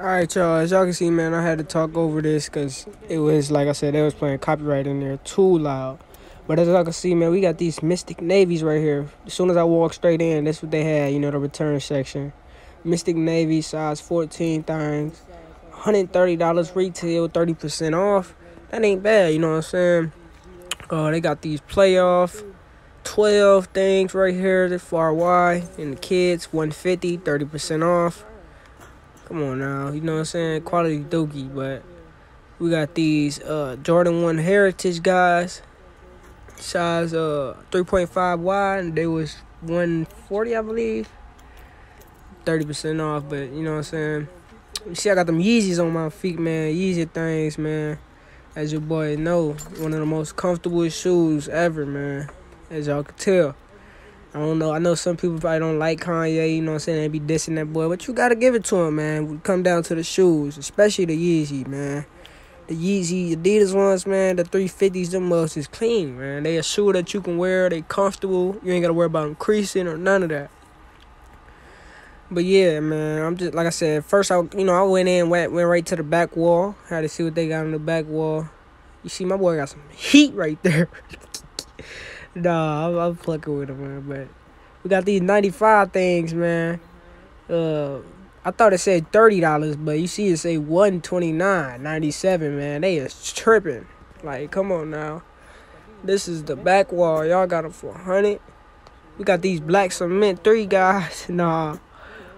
All right, y'all. As y'all can see, man, I had to talk over this because it was, like I said, they was playing copyright in there too loud. But as y'all can see, man, we got these Mystic Navies right here. As soon as I walk straight in, that's what they had, you know, the return section. Mystic Navy, size 14 things. $130 retail, 30% off. That ain't bad, you know what I'm saying? Uh, they got these playoff 12 things right here, the far wide. And the kids, 150 30% off. Come on now, you know what I'm saying? Quality dookie, but we got these uh, Jordan 1 Heritage guys. Size uh 3.5 wide, and they was 140, I believe. 30% off, but you know what I'm saying? See, I got them Yeezys on my feet, man. Yeezy things, man. As your boy know, one of the most comfortable shoes ever, man. As y'all can tell. I don't know. I know some people probably don't like Kanye, you know what I'm saying? They be dissing that boy, but you gotta give it to him, man. We come down to the shoes, especially the Yeezy, man. The Yeezy Adidas ones, man, the 350s, them most is clean, man. They a shoe that you can wear, they comfortable. You ain't gotta worry about them creasing or none of that. But yeah, man, I'm just like I said. First, I you know I went in, went went right to the back wall. Had to see what they got on the back wall. You see, my boy got some heat right there. nah, I'm, I'm fucking with him, man. But we got these 95 things, man. Uh, I thought it said thirty dollars, but you see it say 129.97, man. They is tripping. Like, come on now. This is the back wall. Y'all got them for 100. We got these black cement three guys. Nah.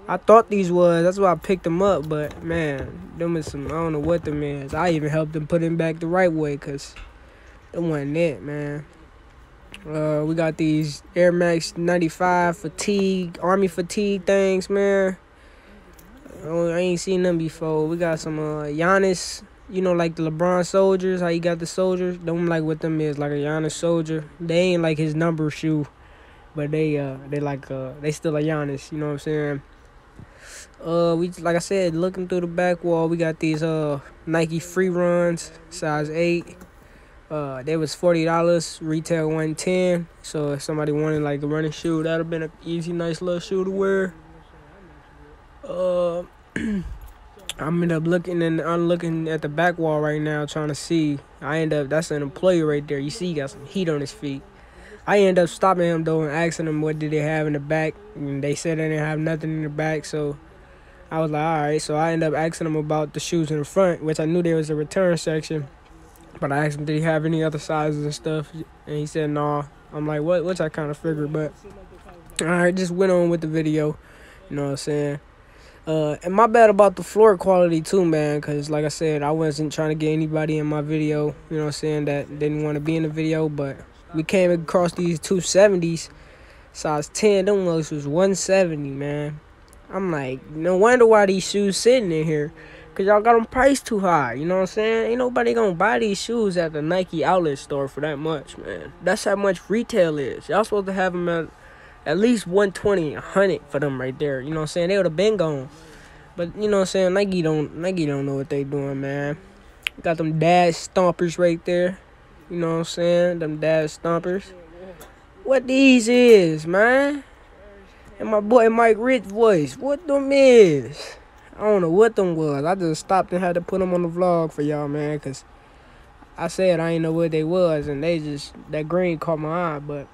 I thought these was. That's why I picked them up. But, man, them is some, I don't know what them is. I even helped them put them back the right way because it wasn't it, man. Uh, we got these Air Max 95 fatigue, Army fatigue things, man. I ain't seen them before. We got some uh, Giannis, you know, like the LeBron soldiers. How you got the soldiers? Don't like what them is, like a Giannis soldier. They ain't like his number shoe, but they uh they like uh they still a Giannis. You know what I'm saying? Uh, we like I said, looking through the back wall, we got these uh Nike free runs, size eight. Uh, they was forty dollars, retail one ten. So if somebody wanted like a running shoe, that'd have been an easy, nice little shoe to wear. Uh, I'm end up looking and I'm looking at the back wall right now, trying to see. I end up that's an employee right there. You see, he got some heat on his feet. I end up stopping him though and asking him what did they have in the back, and they said they didn't have nothing in the back. So I was like, all right. So I end up asking him about the shoes in the front, which I knew there was a return section. But I asked him, did he have any other sizes and stuff? And he said, no. Nah. I'm like, what? Which I kind of figured, but right, just went on with the video. You know what I'm saying? Uh, and my bad about the floor quality too, man. Cause like I said, I wasn't trying to get anybody in my video. You know what I'm saying? That didn't want to be in the video, but we came across these 270s, size 10. Them was 170, man. I'm like, no wonder why these shoes sitting in here. Cause y'all got them priced too high. You know what I'm saying? Ain't nobody gonna buy these shoes at the Nike outlet store for that much, man. That's how much retail is. Y'all supposed to have them at at least 120, 100 for them right there. You know what I'm saying? They would have been gone. But you know what I'm saying? Nike don't Nike don't know what they doing, man. Got them dad stompers right there. You know what I'm saying? Them dad stompers. What these is, man? And my boy Mike Rich voice. What them is? I don't know what them was. I just stopped and had to put them on the vlog for y'all, man, because I said I ain't know what they was, and they just, that green caught my eye, but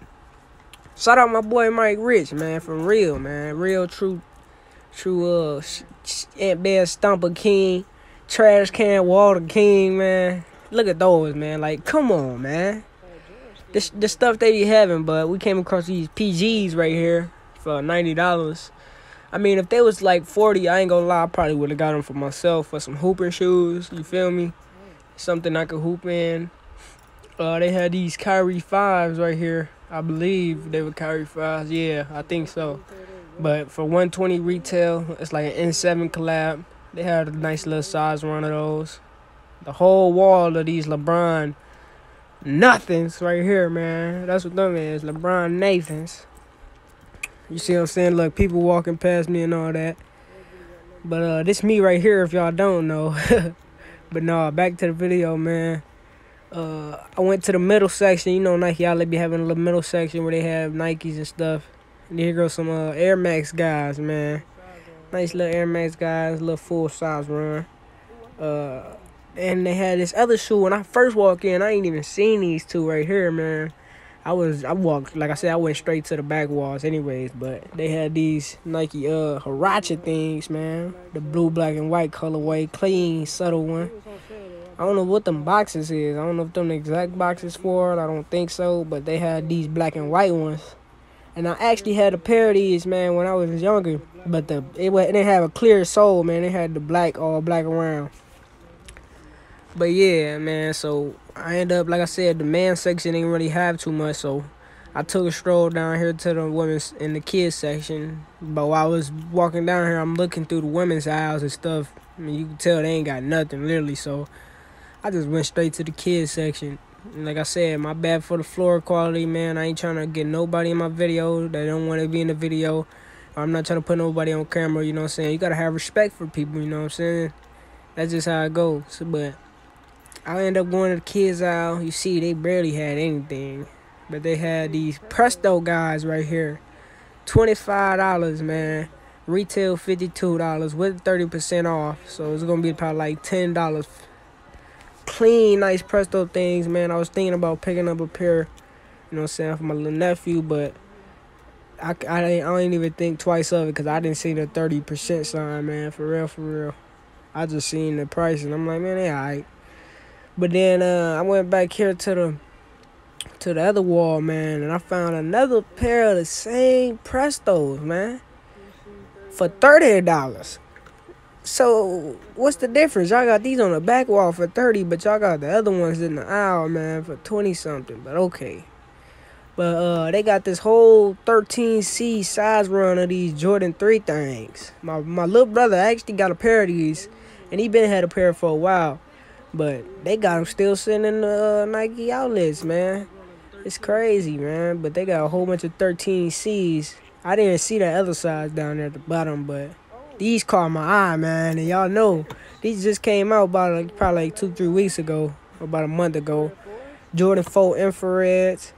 shout out my boy Mike Rich, man, from real, man, real, true, true, uh, Aunt Bear Stomper King, Trash Can Water King, man. Look at those, man, like, come on, man. This, the stuff they be having, but we came across these PGs right here for $90. I mean, if they was like 40, I ain't gonna lie, I probably would have got them for myself for some hooper shoes. You feel me? Something I could hoop in. Uh, they had these Kyrie 5s right here. I believe they were Kyrie 5s. Yeah, I think so. But for 120 retail, it's like an N7 collab. They had a nice little size one of those. The whole wall of these LeBron nothings right here, man. That's what them is. LeBron Nathans. You see what I'm saying? Look, people walking past me and all that. But uh this me right here if y'all don't know. but no, back to the video, man. Uh I went to the middle section. You know Nike outlet be having a little middle section where they have Nikes and stuff. And here goes some uh Air Max guys, man. Nice little Air Max guys, little full size run. Uh, and they had this other shoe. When I first walked in, I ain't even seen these two right here, man. I was I walked like I said I went straight to the back walls anyways, but they had these Nike uh Huarache things, man. The blue, black, and white colorway, clean, subtle one. I don't know what them boxes is. I don't know if them the exact boxes for it. I don't think so, but they had these black and white ones. And I actually had a pair of these, man, when I was younger. But the it, it didn't have a clear sole, man. It had the black all black around. But yeah, man, so I end up, like I said, the man section didn't really have too much, so I took a stroll down here to the women's in the kids section. But while I was walking down here, I'm looking through the women's aisles and stuff. I mean, you can tell they ain't got nothing, literally, so I just went straight to the kids section. And like I said, my bad for the floor quality, man. I ain't trying to get nobody in my video that don't want to be in the video. I'm not trying to put nobody on camera, you know what I'm saying? You gotta have respect for people, you know what I'm saying? That's just how it goes. But I end up going to the kids out. You see, they barely had anything, but they had these Presto guys right here, twenty five dollars, man. Retail fifty two dollars with thirty percent off, so it's gonna be probably like ten dollars. Clean, nice Presto things, man. I was thinking about picking up a pair, you know, what I'm saying for my little nephew, but. I, I, I don't even think twice of it because I didn't see the 30% sign, man. For real, for real. I just seen the price and I'm like, man, they alright. But then uh, I went back here to the to the other wall, man, and I found another pair of the same Prestos, man, for thirty dollars. So what's the difference? Y'all got these on the back wall for thirty, but y'all got the other ones in the aisle, man, for twenty something. But okay. But uh, they got this whole 13C size run of these Jordan 3 things. My my little brother actually got a pair of these, and he been had a pair for a while. But they got them still sitting in the uh, Nike outlets, man. It's crazy, man. But they got a whole bunch of 13Cs. I didn't see the other size down there at the bottom, but these caught my eye, man. And y'all know, these just came out about like, probably like two, three weeks ago, about a month ago. Jordan 4 infrareds,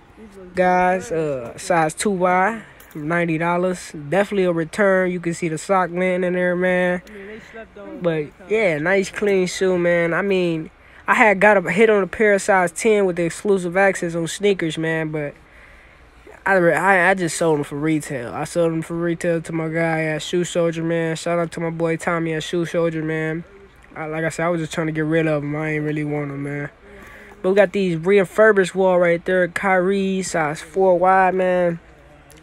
guys, uh, size 2Y, ninety dollars. Definitely a return. You can see the sock lint in there, man. But yeah, nice clean shoe, man. I mean, I had got a hit on a pair of size ten with the exclusive access on sneakers, man. But I, I, I just sold them for retail. I sold them for retail to my guy at Shoe Soldier, man. Shout out to my boy Tommy at Shoe Soldier, man. I, like I said, I was just trying to get rid of them. I ain't really want them, man. But we got these refurbished wall right there. Kyrie, size 4 wide, man.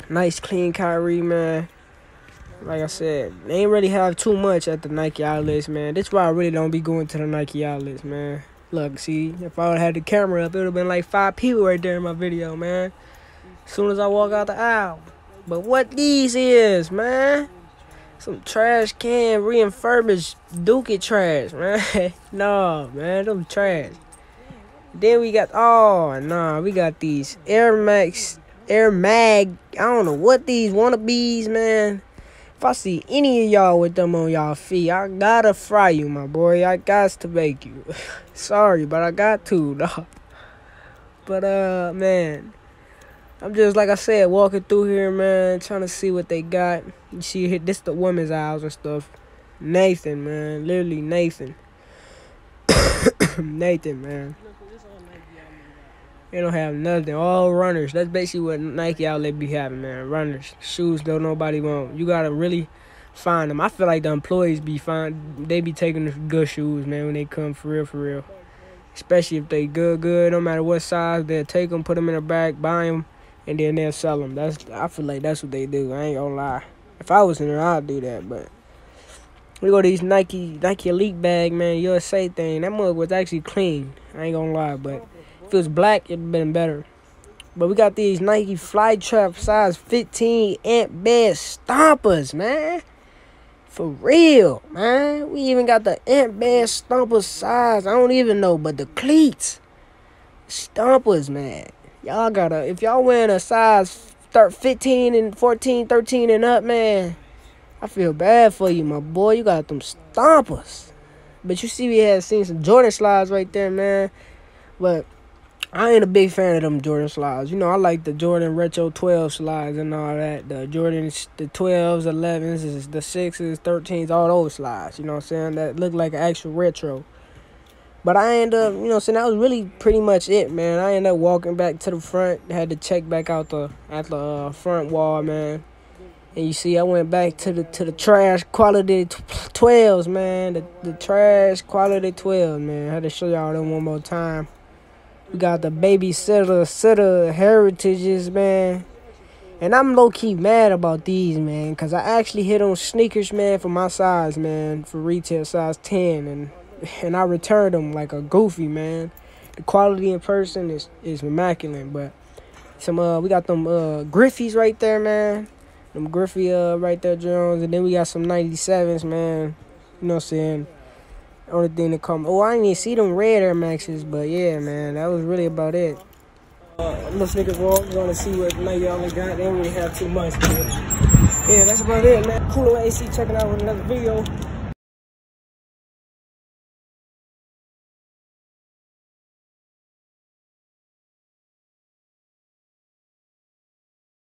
Nice, clean Kyrie, man. Like I said, they ain't really have too much at the Nike outlets, man. That's why I really don't be going to the Nike outlets, man. Look, see, if I had the camera up, it would have been like five people right there in my video, man. As soon as I walk out the aisle. But what these is, man? Some trash can refurbished Dookie trash, man. no, man, them trash. Then we got, oh, nah, we got these Air Max Air Mag. I don't know what these wannabes, man. If I see any of y'all with them on y'all feet, I gotta fry you, my boy. I got to bake you. Sorry, but I got to, dog. But, uh, man. I'm just, like I said, walking through here, man, trying to see what they got. You see, this the women's aisles and stuff. Nathan, man. Literally Nathan. Nathan, man. They don't have nothing. All runners. That's basically what Nike outlet be having, man. Runners. Shoes don't nobody want. You gotta really find them. I feel like the employees be fine. They be taking the good shoes, man, when they come for real, for real. Especially if they good, good. No matter what size, they'll take them, put them in a bag, buy them, and then they'll sell them. That's I feel like that's what they do. I ain't gonna lie. If I was in there, I'd do that. But we go to these Nike Nike Elite bag, man. USA thing. That mug was actually clean. I ain't gonna lie, but if it was black, it'd been better. But we got these Nike Flytrap size 15 Ant Bed Stompers, man. For real, man. We even got the Ant Bed Stomper size. I don't even know, but the cleats. Stompers, man. Y'all gotta, if y'all wearing a size 15 and 14, 13 and up, man. I feel bad for you, my boy. You got them stompers. But you see, we had seen some Jordan slides right there, man. But I ain't a big fan of them Jordan slides. You know, I like the Jordan Retro 12 slides and all that. The Jordan, the 12s, 11s, the 6s, 13s, all those slides. You know what I'm saying? That look like an actual retro. But I end up, you know, saying that was really pretty much it, man. I ended up walking back to the front, had to check back out the at the uh, front wall, man. And you see, I went back to the to the trash quality twelves, man. The the trash quality twelves, man. I had to show y'all them one more time. We got the babysitter sitter heritages, man. And I'm low key mad about these, man, cause I actually hit on sneakers, man, for my size, man, for retail size ten, and and I returned them like a goofy, man. The quality in person is is immaculate, but some uh we got them uh Griffeys right there, man. Them Griffey uh right there, Jones, and then we got some 97s, man. You know what I'm saying? Only thing to come. Oh, I didn't even see them red Air Maxes, but yeah, man, that was really about it. Uh, sneakers walk. We're gonna see what night y'all got. They don't really have too much, but yeah, that's about it, man. Cool AC checking out with another video.